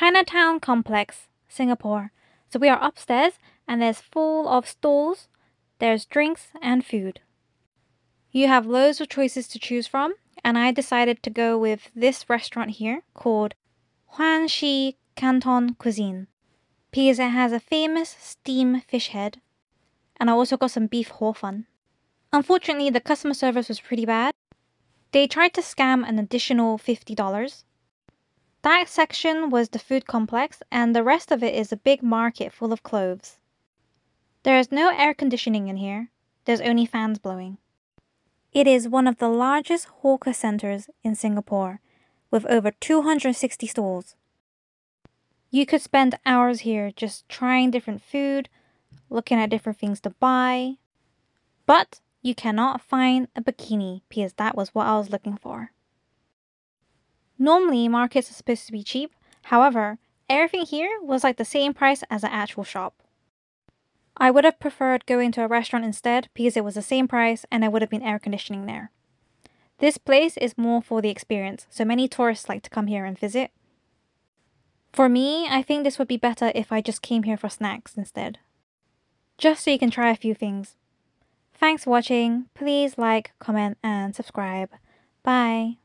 Chinatown Complex, Singapore. So we are upstairs and there's full of stalls. There's drinks and food. You have loads of choices to choose from and I decided to go with this restaurant here called Huan Shi Canton Cuisine because it has a famous steam fish head and I also got some beef hor fun. Unfortunately, the customer service was pretty bad. They tried to scam an additional $50. That section was the food complex, and the rest of it is a big market full of clothes. There is no air conditioning in here, there's only fans blowing. It is one of the largest hawker centers in Singapore, with over 260 stalls. You could spend hours here just trying different food, looking at different things to buy. But you cannot find a bikini because that was what I was looking for. Normally, markets are supposed to be cheap. However, everything here was like the same price as an actual shop. I would have preferred going to a restaurant instead because it was the same price and there would have been air conditioning there. This place is more for the experience, so many tourists like to come here and visit. For me, I think this would be better if I just came here for snacks instead. Just so you can try a few things. Thanks for watching. Please like, comment, and subscribe. Bye.